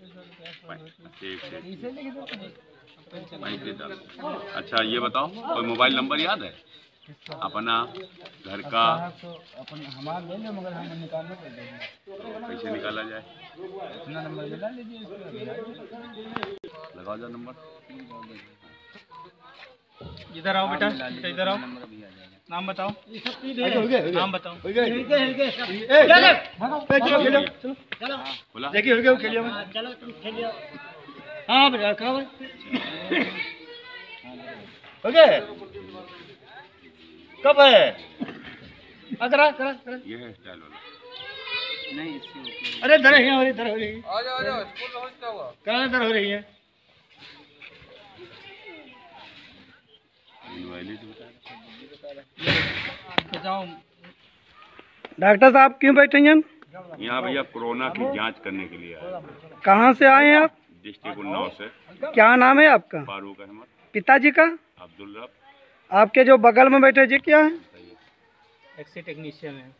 ठीक ठीक अच्छा ये बताओ, कोई मोबाइल नंबर याद है? अपना घर का। हमारा मगर हम कैसे निकाला जाए। अपना नंबर लीजिए लगाओ जाओ नंबर। इधर आओ बेटा इधर आओ। नंबर भी आ जाएगा। नाम बताओ। नाम बताओ। हो हाँ बेटा कहाँ भाई। हो गया कब है? हाँ, करा करा करा। ये है स्टाइल वाला। नहीं अरे दर है। दर हो रही आ जाओ आ जाओ स्कूल हुआ। करा दर हो रही है। बताओ डॉक्टर साहब क्यों बैठे हैं? यहाँ भैया कोरोना की जाँच करने के लिए आया कहाँ से आए हैं आप? डिस्ट्रिक्ट उन्नाव से। क्या नाम है आपका? फारूक अहमद। पिताजी का? अब्दुल रब। आपके जो बगल में बैठे जी क्या है? एक्सी टेक्नीशियन है।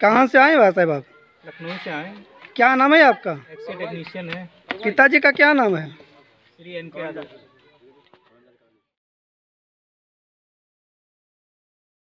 कहाँ से आए भाई साहब आप? लखनऊ से आए क्या नाम है आपका? एक्सी टेक्नीशियन है। पिताजी का क्या नाम है? श्री एन के यादव